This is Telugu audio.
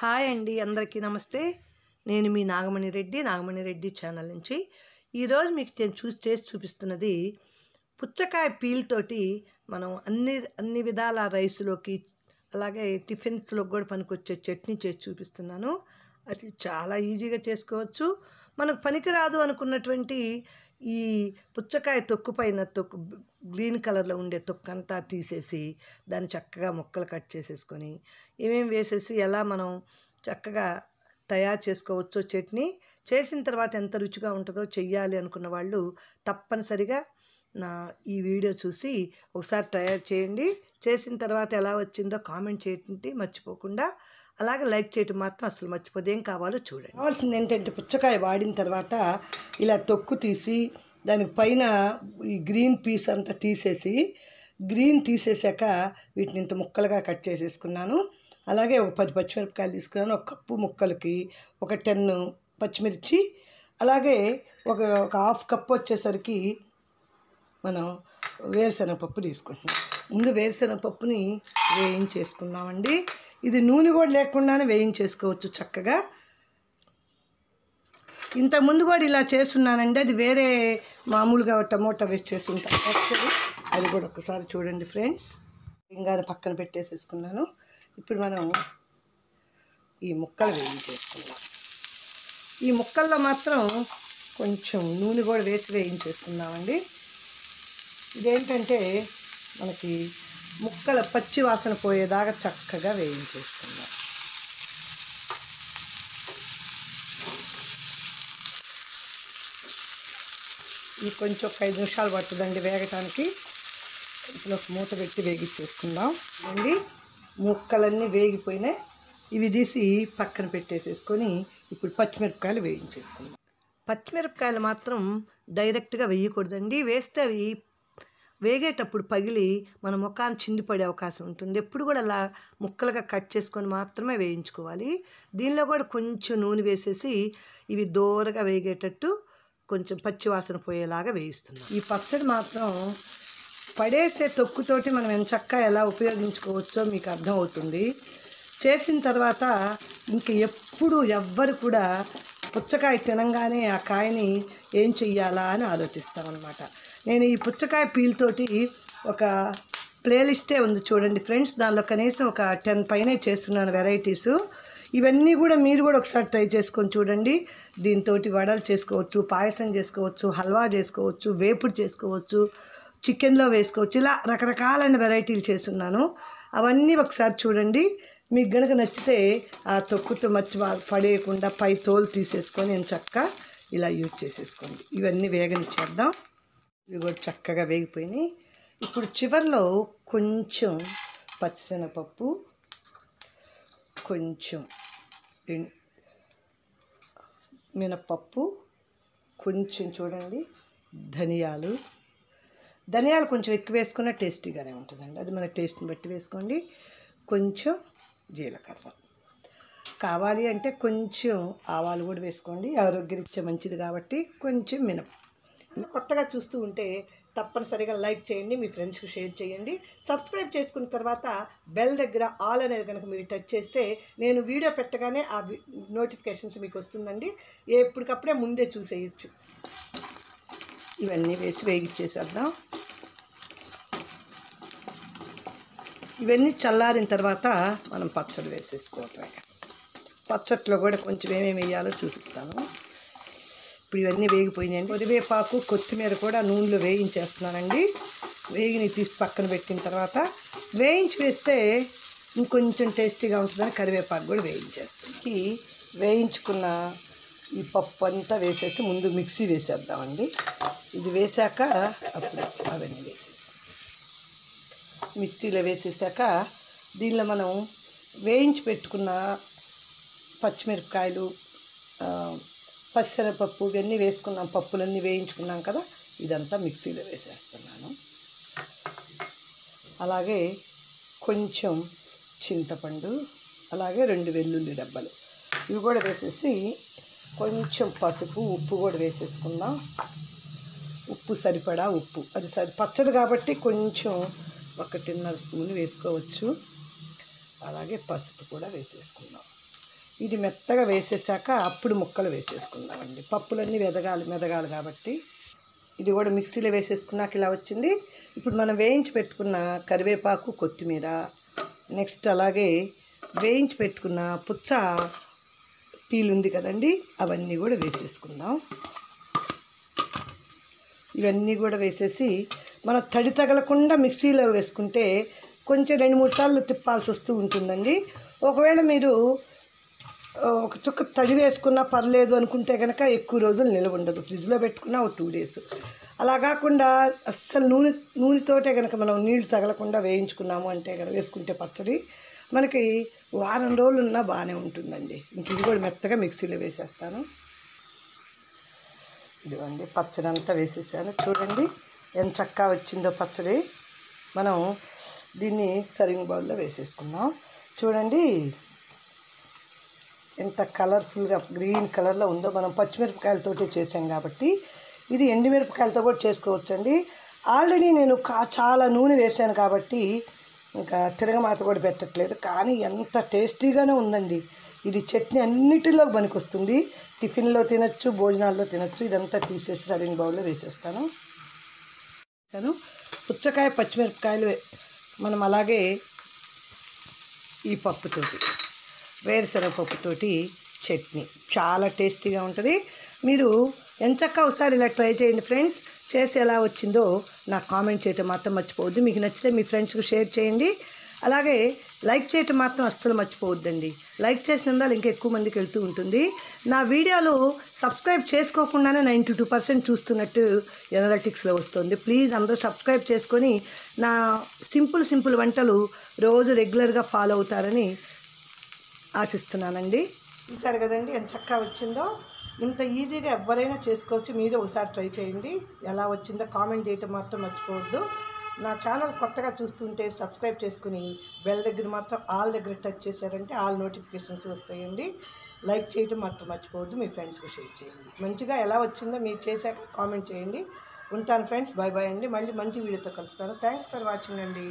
హాయ్ అండి అందరికీ నమస్తే. నేను మీ నాగమణి రెడ్డి నాగమణి రెడ్డి ఛానల్ నుంచి. ఈరోజు మీకు నేను చూసి చేసి చూపిస్తున్నది పుచ్చకాయ పీల్ తోటి మనం అన్ని అన్ని విధాల రైస్లోకి అలాగే టిఫిన్స్లోకి కూడా పనికొచ్చే చట్నీ చేసి చూపిస్తున్నాను. అది చాలా ఈజీగా చేసుకోవచ్చు. మనకు పనికిరాదు అనుకున్నటువంటి ఈ పుచ్చకాయ తొక్కు పైన తొక్కు గ్రీన్ కలర్లో ఉండే తొక్కు అంతా తీసేసి దాన్ని చక్కగా ముక్కలు కట్ చేసేసుకొని ఏమేమి వేసేసి ఎలా మనం చక్కగా తయారు చేసుకోవచ్చో చట్నీ చేసిన తర్వాత ఎంత రుచిగా ఉంటుందో చెయ్యాలి అనుకున్న వాళ్ళు తప్పనిసరిగా నా ఈ వీడియో చూసి ఒకసారి తయారు చేయండి. చేసిన తర్వాత ఎలా వచ్చిందో కామెంట్ చేయటం మర్చిపోకుండా అలాగే లైక్ చేయటం మాత్రం అసలు మర్చిపోతే ఏం కావాలో చూడండి. కావాల్సింది ఏంటంటే పుచ్చకాయ వాడిన తర్వాత ఇలా తొక్కు తీసి దానికి పైన ఈ గ్రీన్ పీస్ అంతా తీసేసి గ్రీన్ తీసేసాక వీటిని ఇంత ముక్కలుగా కట్ చేసేసుకున్నాను. అలాగే ఒక పది పచ్చిమిరపకాయలు తీసుకున్నాను. ఒక కప్పు ముక్కలకి ఒక టెన్ పచ్చిమిర్చి అలాగే ఒక ఒక హాఫ్ కప్ వచ్చేసరికి మనం వేరుశనగపప్పు తీసుకుంటున్నాం. ముందు వేరుశనగపప్పుని వేయించేసుకుందామండి. ఇది నూనె కూడా లేకుండానే వేయించేసుకోవచ్చు చక్కగా. ఇంతకుముందు కూడా ఇలా చేస్తున్నానండి అది వేరే మామూలుగా టమోటా వేసి చేసుకుంటాను యాక్చువల్లీ అది కూడా ఒకసారి చూడండి ఫ్రెండ్స్. ఇంకా పక్కన పెట్టేసేసుకున్నాను. ఇప్పుడు మనం ఈ ముక్కలు వేయించేసుకుందాం. ఈ ముక్కల్లో మాత్రం కొంచెం నూనె కూడా వేసి వేయించేసుకుందామండి. ఇదేంటంటే మనకి ముక్కల పచ్చి వాసన పోయేదాకా చక్కగా వేయించేసుకుందాం. ఇది కొంచెం ఒక ఐదు నిమిషాలు పడుతుందండి వేగటానికి. ఇప్పుడు ఒక మూత పెట్టి వేగించేసుకుందాం అండి ముక్కలన్నీ వేగిపోయినాయి. ఇవి తీసి పక్కన పెట్టేసేసుకొని ఇప్పుడు పచ్చిమిరపకాయలు వేయించేసుకుందాం. పచ్చిమిరపకాయలు మాత్రం డైరెక్ట్గా వేయకూడదండి. వేస్తే అవి వేగేటప్పుడు పగిలి మన ముఖాన్ని చిండిపడే అవకాశం ఉంటుంది. ఎప్పుడు కూడా అలా ముక్కలుగా కట్ చేసుకొని మాత్రమే వేయించుకోవాలి. దీనిలో కూడా కొంచెం నూనె వేసేసి ఇవి దూరగా వేగేటట్టు కొంచెం పచ్చివాసన పోయేలాగా వేయిస్తున్నాం. ఈ పచ్చడి మాత్రం పడేసే తొక్కుతోటి మనం ఎంచక్క ఎలా ఉపయోగించుకోవచ్చో మీకు అర్థమవుతుంది చేసిన తర్వాత ఇంక ఎప్పుడు ఎవ్వరు కూడా పుచ్చకాయ తినంగానే ఆ కాయని ఏం చెయ్యాలా అని ఆలోచిస్తామన్నమాట. నేను ఈ పుచ్చకాయ పీల్తోటి ఒక ప్లేలిస్టే ఉంది చూడండి ఫ్రెండ్స్. దానిలో కనీసం ఒక టెన్ పైనే చేస్తున్నాను వెరైటీస్. ఇవన్నీ కూడా మీరు కూడా ఒకసారి ట్రై చేసుకొని చూడండి. దీంతో వడలు చేసుకోవచ్చు పాయసం చేసుకోవచ్చు హల్వా చేసుకోవచ్చు వేపుడు చేసుకోవచ్చు చికెన్లో వేసుకోవచ్చు. ఇలా రకరకాలైన వెరైటీలు చేస్తున్నాను. అవన్నీ ఒకసారి చూడండి. మీకు గనుక నచ్చితే ఆ తొక్కుతో మర్చి పడేయకుండా పై తోలు తీసేసుకొని నేను చక్క ఇలా యూజ్ చేసేసుకోండి. ఇవన్నీ వేగని చేద్దాం. కూడా చక్కగా వేగిపోయినాయి. ఇప్పుడు చివరిలో కొంచెం పచ్చిశనగపప్పు కొంచెం మినపప్పు కొంచెం చూడండి ధనియాలు. ధనియాలు కొంచెం ఎక్కువ వేసుకున్న టేస్టీగానే ఉంటుందండి. అది మన టేస్ట్ని బట్టి వేసుకోండి. కొంచెం జీలకర్ర. కావాలి అంటే కొంచెం ఆవాలు కూడా వేసుకోండి. ఆరోగ్యరీత్యా మంచిది కాబట్టి కొంచెం మినప కొత్తగా చూస్తూ ఉంటే తప్పనిసరిగా లైక్ చేయండి మీ ఫ్రెండ్స్కి షేర్ చేయండి. సబ్స్క్రైబ్ చేసుకున్న తర్వాత బెల్ దగ్గర ఆల్ అనేది కనుక మీరు టచ్ చేస్తే నేను వీడియో పెట్టగానే ఆ నోటిఫికేషన్స్ మీకు వస్తుందండి. ఎప్పటికప్పుడే ముందే చూసేయచ్చు. ఇవన్నీ వేసి వేగిచ్చేసేద్దాం. ఇవన్నీ చల్లారిన తర్వాత మనం పచ్చడి వేసేసుకోవటమే. పచ్చట్లో కూడా కొంచెం ఏమేమి వేయాలో చూపిస్తాను. ఇప్పుడు ఇవన్నీ వేగిపోయినాయండి. కొద్దివేపాకు కొత్తిమీర కూడా నూనెలో వేయించేస్తున్నానండి. వేగిని తీసి పక్కన పెట్టిన తర్వాత వేయించి వేస్తే ఇంకొంచెం టేస్టీగా ఉంటుందని కరివేపాకు కూడా వేయించేస్తాను వేయించుకున్న ఈ పప్పు అంతా వేసేసి ముందు మిక్సీ వేసేద్దామండి. ఇది వేసాక అప్పుడు అవన్నీ వేసేస్తాం. మిక్సీలో వేసేసాక దీనిలో మనం వేయించి పెట్టుకున్న పచ్చిమిరపకాయలు పచ్చిశనగపప్పు ఇవన్నీ వేసుకున్నాం పప్పులన్నీ వేయించుకున్నాం కదా ఇదంతా మిక్సీలో వేసేస్తున్నాను. అలాగే కొంచెం చింతపండు అలాగే రెండు వెల్లుల్లి డబ్బలు ఇవి కూడా వేసేసి కొంచెం పసుపు ఉప్పు కూడా వేసేసుకుందాం. ఉప్పు సరిపడా ఉప్పు. అది సరి పచ్చడి కాబట్టి కొంచెం ఒకటిన్నర స్పూన్ వేసుకోవచ్చు. అలాగే పసుపు కూడా వేసేసుకుందాం. ఇది మెత్తగా వేసేసాక అప్పుడు ముక్కలు వేసేసుకుందామండి. పప్పులన్నీ వెదగాలి మెదగాలి కాబట్టి. ఇది కూడా మిక్సీలో వేసేసుకున్నాక ఇలా వచ్చింది. ఇప్పుడు మనం వేయించి పెట్టుకున్న కరివేపాకు కొత్తిమీర నెక్స్ట్ అలాగే వేయించి పెట్టుకున్న పుచ్చ పీలు ఉంది కదండి అవన్నీ కూడా వేసేసుకుందాం. ఇవన్నీ కూడా వేసేసి మనం తడి తగలకుండా మిక్సీలో వేసుకుంటే కొంచెం రెండు మూడు సార్లు తిప్పాల్సి వస్తూ ఉంటుందండి. ఒకవేళ మీరు ఒక చుక్క తడి వేసుకున్నా పర్లేదు అనుకుంటే కనుక ఎక్కువ రోజులు నిల్వ ఉండదు. ఫ్రిడ్జ్లో పెట్టుకున్నా ఒక టూ డేస్. అలా కాకుండా అస్సలు నూనె నూనెతోటే కనుక మనం నీళ్ళు తగలకుండా వేయించుకున్నాము అంటే కనుక వేసుకుంటే పచ్చడి మనకి వారం రోజులు ఉన్నా బాగానే ఉంటుందండి. ఇంక ఇది కూడా మెత్తగా మిక్సీలో వేసేస్తాను. ఇదిగోండి పచ్చడి అంతా వేసేసాను. చూడండి ఎంత చక్కగా వచ్చిందో పచ్చడి. మనం దీన్ని సరింగ్ బౌల్లో వేసేసుకుందాం. చూడండి ఎంత కలర్ఫుల్గా గ్రీన్ కలర్లో ఉందో మనం పచ్చిమిరపకాయలతోటే చేసాం కాబట్టి ఇది ఎండుమిరపకాయలతో కూడా చేసుకోవచ్చండి. ఆల్రెడీ నేను కా చాలా నూనె వేసాను కాబట్టి ఇంకా తిరగమాత కూడా పెట్టట్లేదు. కానీ ఎంత టేస్టీగానే ఉందండి. ఇది చట్నీ అన్నిటిలో పనికొస్తుంది. టిఫిన్లో తినచ్చు భోజనాల్లో తినచ్చు. ఇదంతా తీసేసి సరైన బౌల్లో వేసేస్తాను. పుచ్చకాయ పచ్చిమిరపకాయలు మనం అలాగే ఈ పప్పుతోటి వేరుశనగ పప్పుతోటి చట్నీ. చాలా టేస్టీగా ఉంటుంది. మీరు ఎంచక్క ఒకసారి ఇలా ట్రై చేయండి ఫ్రెండ్స్. చేసి ఎలా వచ్చిందో నాకు కామెంట్ చేయటం మాత్రం మర్చిపోవద్దు. మీకు నచ్చితే మీ ఫ్రెండ్స్కి షేర్ చేయండి. అలాగే లైక్ చేయటం మాత్రం అస్సలు మర్చిపోవద్దండి. లైక్ చేసినందువల్ల ఇంకా ఎక్కువ మందికి వెళ్తూ ఉంటుంది. నా వీడియోలు సబ్స్క్రైబ్ చేసుకోకుండానే నైంటీ టూ పర్సెంట్ చూస్తున్నట్టు ఎనలటిక్స్లో వస్తుంది. ప్లీజ్ అందరూ సబ్స్క్రైబ్ చేసుకొని నా సింపుల్ సింపుల్ వంటలు రోజు రెగ్యులర్గా ఫాలో అవుతారని ఆశిస్తున్నానండి. చూసారు కదండి ఎంత చక్కగా వచ్చిందో. ఇంత ఈజీగా ఎవరైనా చేసుకోవచ్చు. మీరు ఒకసారి ట్రై చేయండి. ఎలా వచ్చిందో కామెంట్ చేయటం మాత్రం మర్చిపోవద్దు. నా ఛానల్ కొత్తగా చూస్తుంటే సబ్స్క్రైబ్ చేసుకుని బెల్ దగ్గర మాత్రం ఆల్ దగ్గర టచ్ చేశారంటే ఆల్ నోటిఫికేషన్స్ వస్తాయండి. లైక్ చేయటం మాత్రం మర్చిపోవద్దు. మీ ఫ్రెండ్స్కి షేర్ చేయండి. మంచిగా ఎలా వచ్చిందో మీరు చేశాక కామెంట్ చేయండి. ఉంటాను ఫ్రెండ్స్. బాయ్ బాయ్ అండి. మళ్ళీ మంచి వీడియోతో కలుస్తాను. థ్యాంక్స్ ఫర్ వాచింగ్ అండి.